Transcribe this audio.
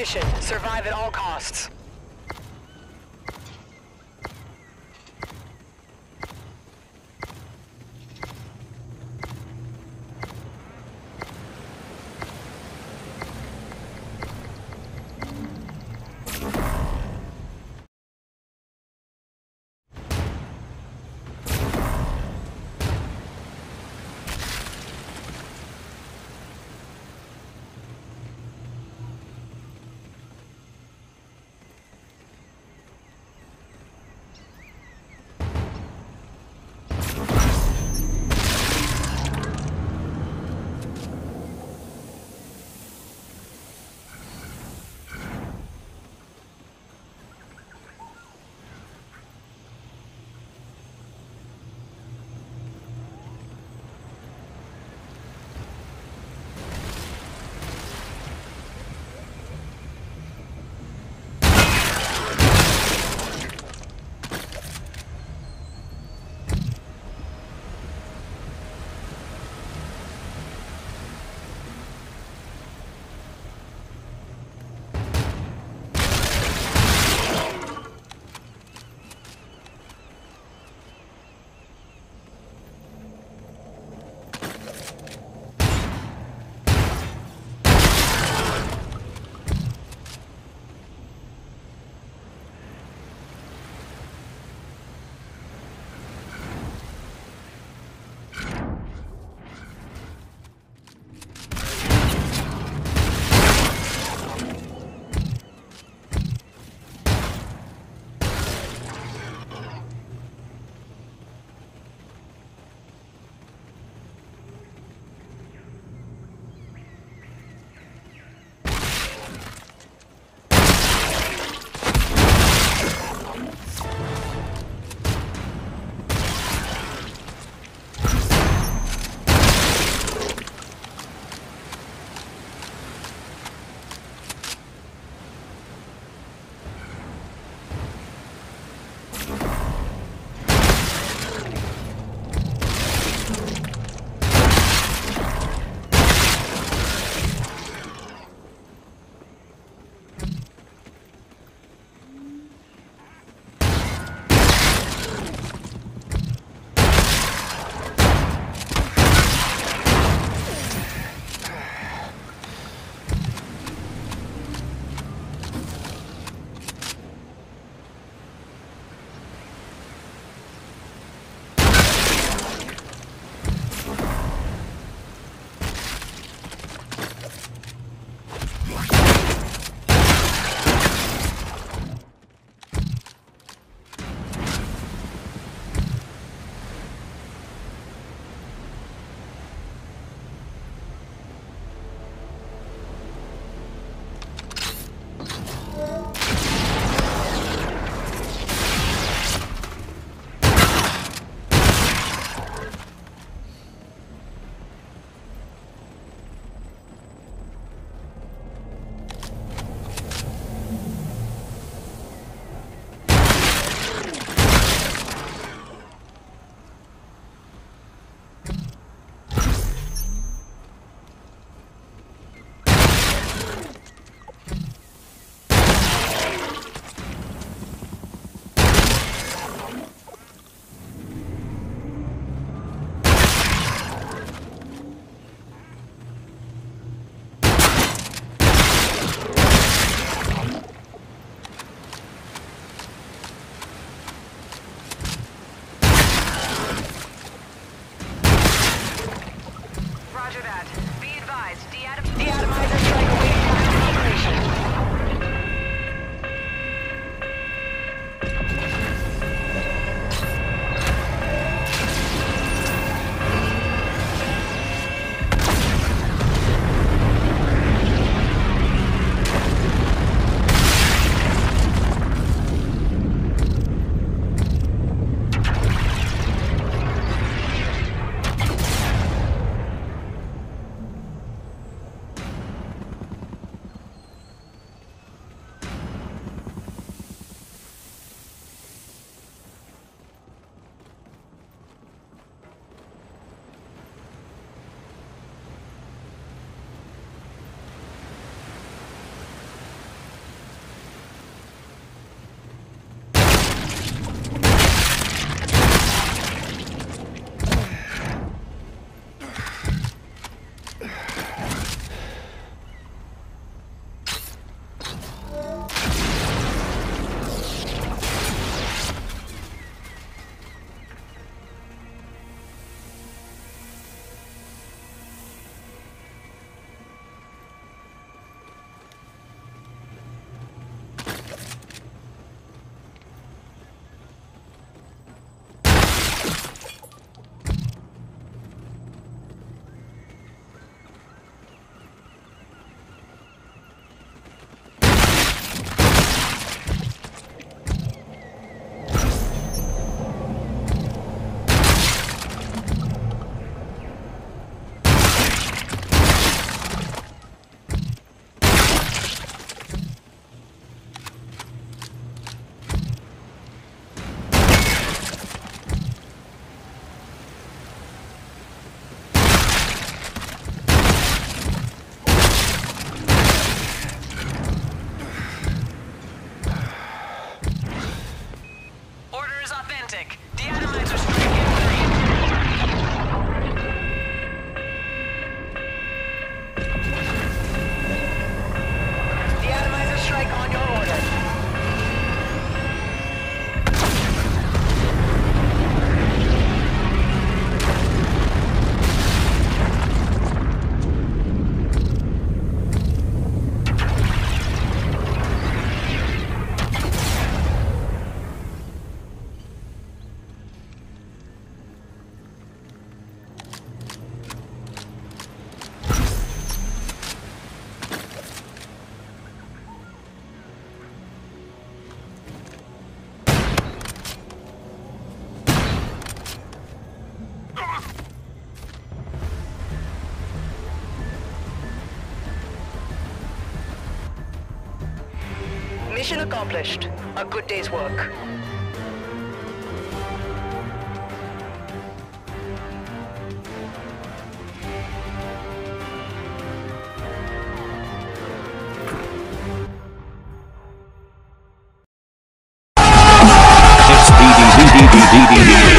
mission. Survive at all costs. Atlantic. The atomizer's Mission accomplished. A good day's work. DDDDDDD.